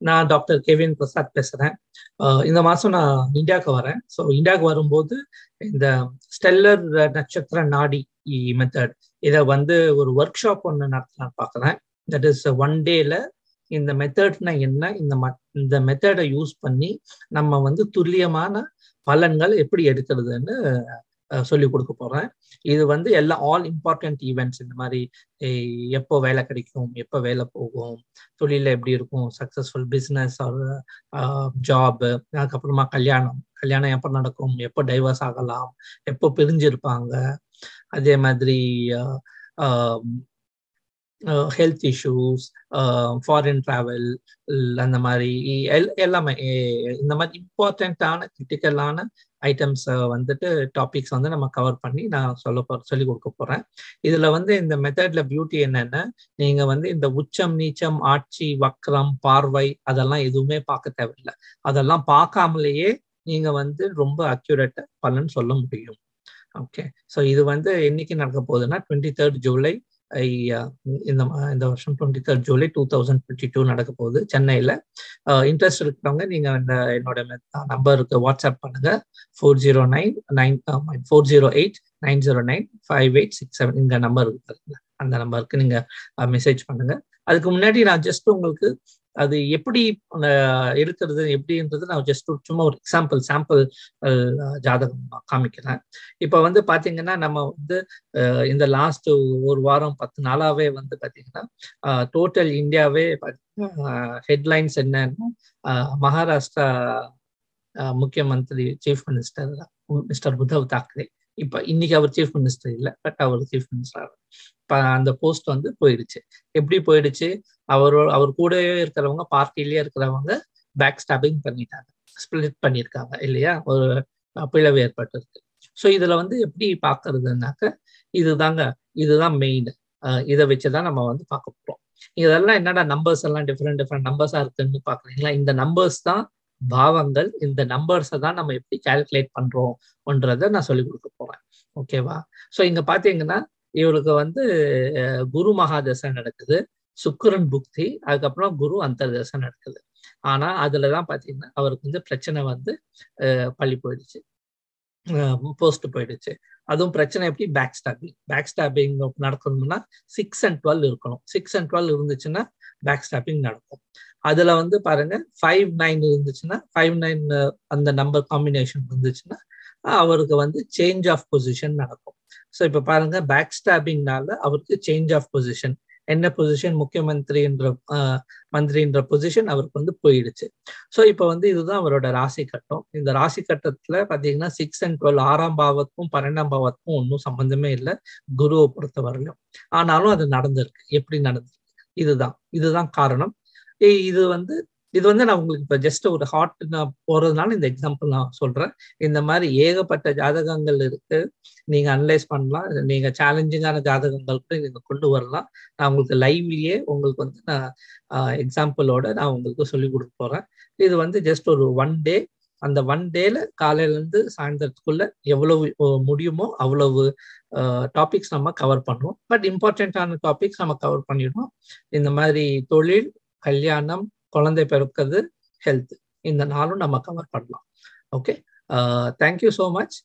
நான் doctor Gavin Prasad பேசுறேன். இந்த மாசம் நான் இந்தியாவுக்கு வரேன். ஸோ இந்தியாவுக்கு வரும்போது இந்த ஸ்டெல்லர் நட்சத்திர நாடி மெத்தட் இதை வந்து ஒரு ஒர்க் ஷாப் ஒன்று நடத்தலாம் பார்க்குறேன் தட் இஸ் ஒன் டேல இந்த மெத்தட்னா என்ன இந்த இந்த மெத்தடை யூஸ் பண்ணி நம்ம வந்து துல்லியமான பலன்கள் எப்படி எடுக்கிறதுன்னு சொல்லி கொடுக்க போறேன். இது வந்து எல்லா ஆல் இம்பார்ட்டன்ட் ஈவெண்ட்ஸ் இந்த மாதிரி எப்போ வேலை கிடைக்கும் எப்போ வேலை போகும் தொழில எப்படி இருக்கும் சக்சஸ்ஃபுல் பிஸ்னஸ் ஒரு ஜாப் அதுக்கப்புறமா கல்யாணம் கல்யாணம் எப்போ நடக்கும் எப்போ டைவர்ஸ் ஆகலாம் எப்போ பிரிஞ்சிருப்பாங்க அதே மாதிரி ஹெல்த் இஷ்யூஸ் ஃபாரின் ட்ராவல் அந்த மாதிரி எல்லாமே இந்த மாதிரி இம்பார்ட்டண்ட்டான கிரிட்டிக்கலான ஐட்டம்ஸ் வந்துட்டு டாபிக்ஸ் வந்து நம்ம கவர் பண்ணி நான் சொல்ல போ சொல்லி கொடுக்க போறேன். இதுல வந்து இந்த மெத்தட்ல பியூட்டி என்னன்னா நீங்க வந்து இந்த உச்சம் நீச்சம் ஆட்சி வக்ரம் பார்வை அதெல்லாம் எதுவுமே பார்க்க தேவையில்லை. அதெல்லாம் பார்க்காமலேயே நீங்க வந்து ரொம்ப அக்யூரேட்டா பலன் சொல்ல முடியும். ஓகே ஸோ இது வந்து என்னைக்கு நடக்க போகுதுன்னா டுவெண்ட்டி தேர்ட் ஜூலை இந்த இந்த வருஷம் twenty third July two thousand twenty two நடக்க போகுது. சென்னையில் இன்ட்ரெஸ்ட் இருக்கிறவங்க நீங்கள் இந்த என்னோட நம்பருக்கு வாட்ஸ்அப் பண்ணுங்க. Four zero nine nine four zero eight nine zero nine five eight six seven இந்த நம்பர் இருக்குதுங்க அந்த நம்பருக்கு நீங்கள் மெசேஜ் பண்ணுங்க. அதுக்கு முன்னாடி நான் ஜஸ்ட் உங்களுக்கு அது எப்படி இருக்கிறது எப்படின்றது நான் ஜஸ்ட் சும்மா ஒரு எக்ஸாம்பிள் சாம்பிள் ஜாதகம் காமிக்கிறேன். இப்போ வந்து பாத்தீங்கன்னா நம்ம வந்து இந்த லாஸ்ட் ஒரு வாரம் பத்து நாளாவே வந்து பாத்தீங்கன்னா டோட்டல் இந்தியாவே ஹெட்லைன்ஸ் என்னன்னா மகாராஷ்டிரா முக்கிய மந்திரி chief minister mister Uddhav Thackeray. இப்ப இன்னைக்கு அவர் சீஃப் மினிஸ்டர் இல்லை பட் அவர் சீஃப் மினிஸ்டர் அந்த போஸ்ட் வந்து போயிடுச்சு. எப்படி போயிடுச்சு? அவர் அவர் கூடவே இருக்கிறவங்க பார்ட்டிலேயே இருக்கிறவங்க பேக் ஸ்டாபிங் பண்ணிட்டாங்க. ஸ்பிளிட் பண்ணியிருக்காங்க இல்லையா? ஒரு பிளவு ஏற்பட்டிருக்கு. ஸோ இதுல வந்து எப்படி பாக்குறதுனாக்க இதுதாங்க இதுதான் மெயின் இதை வச்சுதான் நம்ம வந்து பார்க்க போறோம். இதெல்லாம் என்னடா நம்பர்ஸ் எல்லாம் டிஃப்ரெண்ட் டிஃப்ரெண்ட் நம்பர்ஸா இருக்குன்னு பாக்குறீங்களா? இந்த நம்பர்ஸ் தான் பாவங்கள் இந்த நம்பர்ஸை தான் நம்ம எப்படி கால்குலேட் பண்றோம்ன்றத நான் சொல்லி கொடுக்க போறேன். ஓகேவா ஸோ இங்க பாத்தீங்கன்னா இவருக்கு வந்து குரு மகாதசை நடக்குது. சுக்கரன் புக்தி அதுக்கப்புறம் குரு அந்தர்தசை நடக்குது. ஆனா அதுலதான் பாத்தீங்கன்னா அவருக்கு வந்து பிரச்சனை வந்து பள்ளி போயிடுச்சு. போஸ்ட் போயிடுச்சு. அதுவும் பிரச்சனை எப்படி? பேக் ஸ்டாப்பிங் பேக் ஸ்டாப்பிங் நடக்கணும்னா சிக்ஸ் அண்ட் டுவெல் இருக்கணும். சிக்ஸ் அண்ட் டுவெல் இருந்துச்சுன்னா பேக் ஸ்டாப்பிங் நடக்கும். அதுல வந்து பாருங்க ஃபைவ் நைன் இருந்துச்சுன்னா ஃபைவ் நைன் அந்த நம்பர் காம்பினேஷன் இருந்துச்சுன்னா அவருக்கு வந்து சேஞ்ச் ஆஃப் பொசிஷன் நடக்கும். ஸோ இப்போ பாருங்க பேக் ஸ்டாபிங்னால அவருக்கு சேஞ்ச் ஆஃப் பொசிஷன் என்ன பொசிஷன் முக்கியமந்திரின்ற மந்திரின்ற பொசிஷன் அவருக்கு வந்து போயிடுச்சு. ஸோ இப்போ வந்து இதுதான் அவரோட ராசி கட்டம். இந்த ராசி கட்டத்தில் பார்த்தீங்கன்னா சிக்ஸ் அண்ட் டுவெல் ஆறாம் பாவத்துக்கும் பன்னெண்டாம் பாவத்துக்கும் ஒன்றும் சம்பந்தமே இல்லை குருவை பொறுத்தவரையும் ஆனாலும் அது நடந்திருக்கு. எப்படி நடந்திருக்கு? இதுதான். இதுதான் காரணம். இது வந்து இது வந்து நான் உங்களுக்கு இப்போ ஜஸ்ட் ஒரு ஹார்ட் நான் போறதுனால இந்த எக்ஸாம்பிள் நான் சொல்றேன். இந்த மாதிரி ஏகப்பட்ட ஜாதகங்கள் இருக்கு. நீங்க அனலைஸ் பண்ணலாம். நீங்க சேலஞ்சிங்கான ஜாதகங்கள் கூட நீங்க கொண்டு வரலாம். நான் உங்களுக்கு லைவ்லயே உங்களுக்கு வந்து நான் எக்ஸாம்பிளோட நான் உங்களுக்கு சொல்லி கொடுக்க போறேன். இது வந்து ஜஸ்ட் ஒரு ஒன் டே அந்த ஒன் டேல காலையில இருந்து சாயந்தரத்துக்குள்ள எவ்வளவு முடியுமோ அவ்வளவு டாபிக்ஸ் நம்ம கவர் பண்ணுவோம். பட் இம்பார்ட்டண்ட்டான டாபிக்ஸ் நம்ம கவர் பண்ணிடுவோம். இந்த மாதிரி தொழில் கல்யாணம் குழந்தை பிறக்கிறது ஹெல்த் இந்த நாளும் நம்ம கவர் பண்ணலாம். ஓகே தேங்க்யூ ஸோ மச்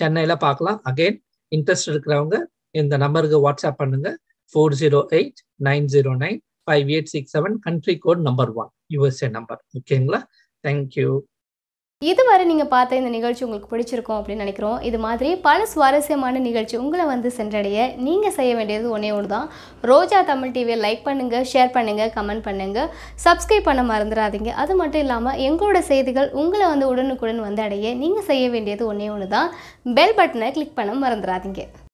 சென்னையில் பார்க்கலாம். அகெயின் இன்ட்ரெஸ்ட் இருக்கிறவங்க இந்த நம்பருக்கு வாட்ஸ்அப் பண்ணுங்க. Four zero eight nine zero nine five eight six seven country code number one USA number ஓகேங்களா தேங்க்யூ இதுவரை நீங்கள் பார்த்த இந்த நிகழ்ச்சி உங்களுக்கு பிடிச்சிருக்கும் அப்படின்னு நினைக்கிறோம். இது மாதிரி பல சுவாரஸ்யமான நிகழ்ச்சி உங்களை வந்து சென்றடைய நீங்கள் செய்ய வேண்டியது ஒன்றே ஒன்று தான் ரோஜா தமிழ் டிவியை லைக் பண்ணுங்கள் ஷேர் பண்ணுங்கள் கமெண்ட் பண்ணுங்கள் சப்ஸ்கிரைப் பண்ண மறந்துடாதீங்க. அது மட்டும் இல்லாமல் எங்களோட செய்திகள் உங்களை வந்து உடனுக்குடன் வந்து அடைய நீங்கள் செய்ய வேண்டியது ஒன்றே ஒன்று தான் பெல் பட்டனை கிளிக் பண்ண மறந்துடாதீங்க.